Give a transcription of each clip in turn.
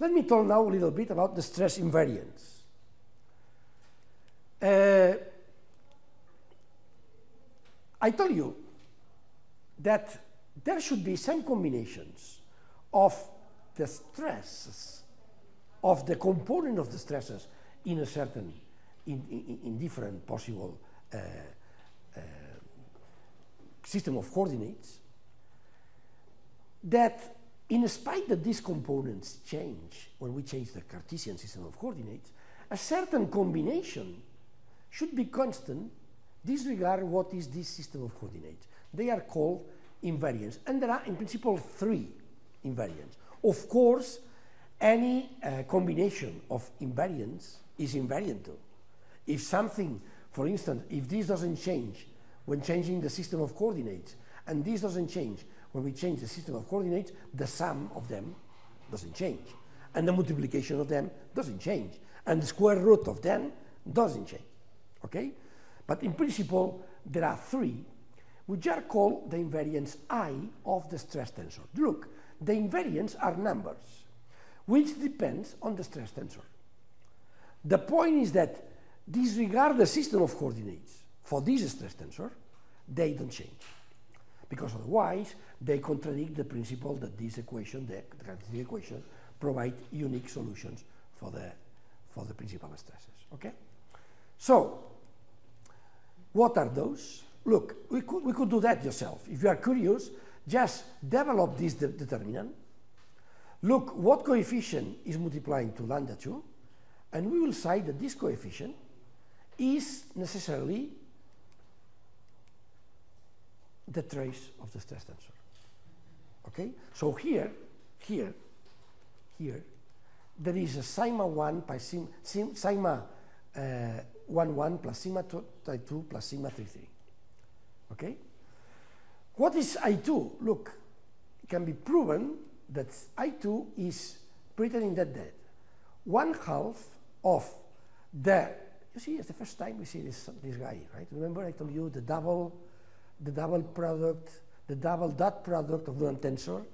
Let me talk now a little bit about the stress invariants. Uh, I tell you that there should be some combinations of the stresses of the component of the stresses in a certain in, in, in different possible uh, uh, system of coordinates that in spite that these components change when we change the Cartesian system of coordinates, a certain combination should be constant disregard what is this system of coordinates. They are called invariants, and there are in principle three invariants. Of course, any uh, combination of invariants is invariant too. If something, for instance, if this doesn't change when changing the system of coordinates, and this doesn't change when we change the system of coordinates, the sum of them doesn't change. And the multiplication of them doesn't change. And the square root of them doesn't change. Okay? But in principle, there are three which are called the invariants I of the stress tensor. Look, the invariants are numbers, which depends on the stress tensor. The point is that disregard the system of coordinates for this stress tensor, they don't change because otherwise they contradict the principle that this equation, the characteristic equation, provide unique solutions for the, for the principal stresses. Okay? So, what are those? Look, we could, we could do that yourself. If you are curious, just develop this de determinant. Look what coefficient is multiplying to lambda 2, and we will say that this coefficient is necessarily the trace of the stress tensor. Okay? So here, here, here, there is a sigma 1 by sim, sim, sigma uh, 1 1 plus sigma 2, 2 plus sigma 3 3. Okay? What is I2? Look, it can be proven that I2 is written in that dead. One half of the, you see, it's the first time we see this, this guy, right? Remember I told you the double the double product, the double dot product of the tensor,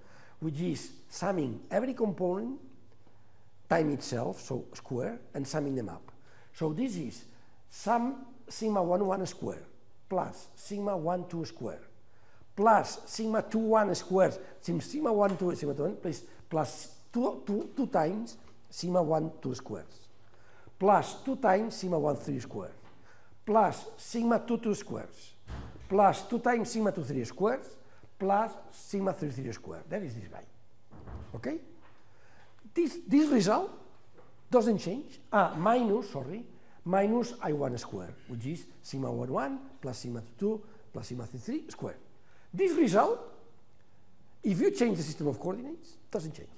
which is summing every component time itself, so square, and summing them up. So this is sum sigma 1 1 square plus sigma 1 2 square plus sigma 2 1 squared sigma 1 2 sigma 2 1 plus, plus 2, 2, 2 times sigma 1 2 squares plus 2 times sigma 1 3 squared plus sigma 2 2 squares plus 2 times sigma 2 3 squared plus sigma 3 3 squared. That is this guy. Okay? This, this result doesn't change. Ah, minus, sorry, minus I1 squared, which is sigma 1 1 plus sigma 2 plus sigma 3 3 squared. This result, if you change the system of coordinates, doesn't change.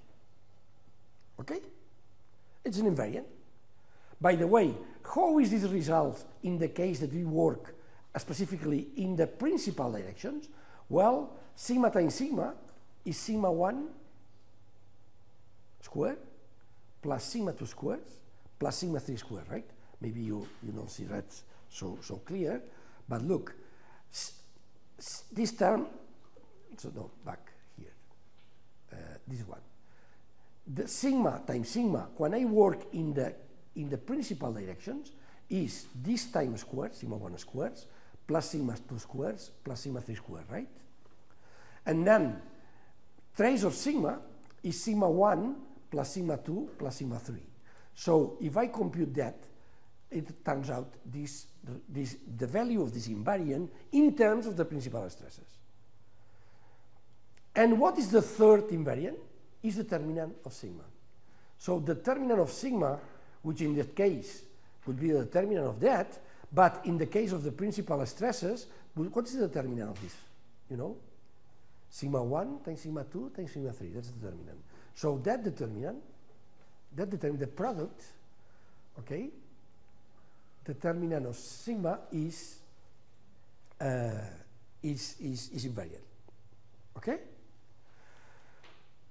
Okay? It's an invariant. By the way, how is this result in the case that we work specifically in the principal directions, well, sigma times sigma is sigma 1 squared plus sigma 2 squares plus sigma 3 squared, right? Maybe you, you don't see that so, so clear, but look, this term, so no, back here, uh, this one. The sigma times sigma, when I work in the, in the principal directions, is this time squared, sigma 1 squares, plus sigma 2 squares plus sigma 3 squared, right? And then trace of sigma is sigma 1 plus sigma 2 plus sigma 3. So if I compute that, it turns out this, this, the value of this invariant in terms of the principal stresses. And what is the third invariant? Is the determinant of sigma. So the determinant of sigma, which in that case would be the determinant of that, but in the case of the principal stresses, what is the determinant of this? You know? Sigma 1 times sigma 2 times sigma 3, that's the determinant. So that determinant, that determinant, the product, okay, The determinant of sigma is, uh, is, is, is invariant. Okay?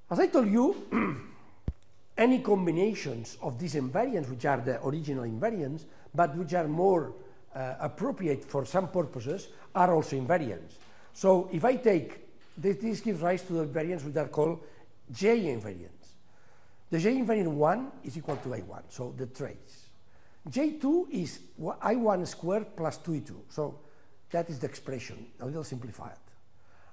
As I told you, any combinations of these invariants, which are the original invariants, but which are more uh, appropriate for some purposes are also invariants. So if I take, this, this gives rise to the invariants which are called J invariants. the J invariant 1 is equal to I1, so the trace. J2 is I1 squared plus 2E2, so that is the expression, a little simplified.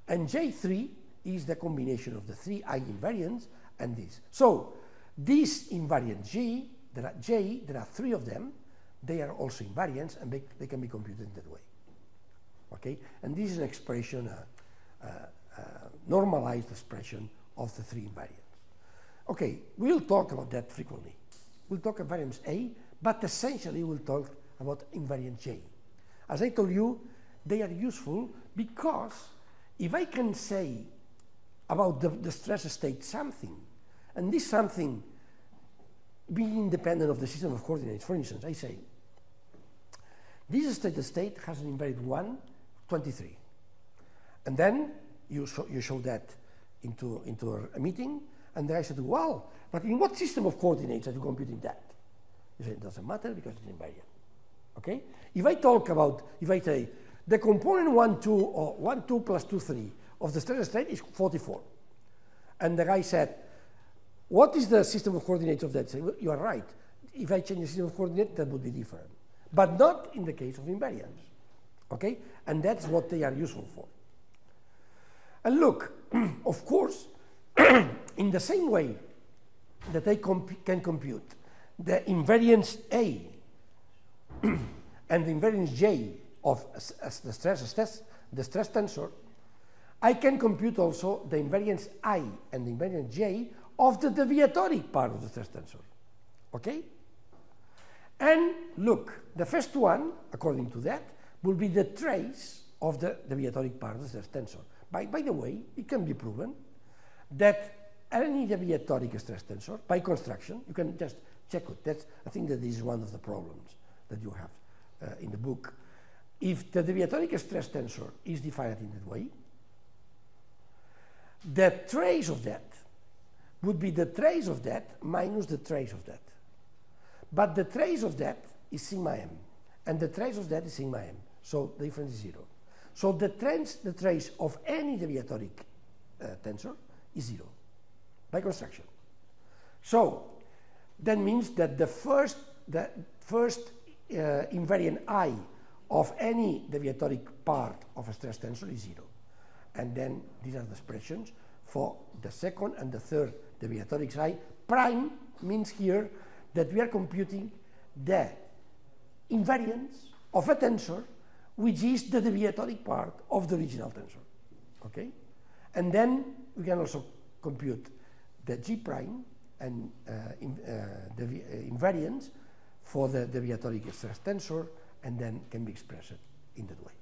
And J3 is the combination of the three I invariants and this. So this invariant J, there are J, there are three of them, they are also invariants and they, can be computed in that way. Okay, and this is an expression, a, a, a normalized expression of the three invariants. Okay, we'll talk about that frequently. We'll talk about invariants I, but essentially we'll talk about invariant J. As I told you, they are useful because if I can say about the, the stress state something, and this something being independent of the system of coordinates, for instance, I say, this state state has an invariant 1, 23. And then you show, you show that into, into a meeting, and the guy said, well, but in what system of coordinates are you computing that? You say, it doesn't matter because it's invariant. Okay? If I talk about, if I say, the component 1, 2, or 1, 2 plus 2, 3 of the stress state is 44. And the guy said, what is the system of coordinates of that? Say, well, you are right. If I change the system of coordinates, that would be different. But not in the case of invariants. Okay? And that's what they are useful for. And look, of course, in the same way that I comp can compute the invariants I and the invariance J of the stress, stress, the stress tensor, I can compute also the invariance I and the invariance J of the deviatoric part of the stress tensor. Okay? And look, the first one, according to that, will be the trace of the deviatoric part of the stress tensor. By, by the way, it can be proven that any deviatoric stress tensor, by construction, you can just check it. That's, I think that is one of the problems that you have uh, in the book. If the deviatoric stress tensor is defined in that way, the trace of that would be the trace of that minus the trace of that. But the trace of that is sigma m, and the trace of that is sigma m. So the difference is zero. So the, trans, the trace of any deviatoric uh, tensor is zero by construction. So that means that the first, the first uh, invariant i of any deviatoric part of a stress tensor is zero. And then these are the expressions for the second and the third deviatoric i. Prime means here that we are computing the invariance of a tensor which is the deviatoric part of the original tensor. Okay? And then we can also compute the J prime and uh, in, uh, the uh, invariance for the deviatoric stress tensor and then can be expressed in that way.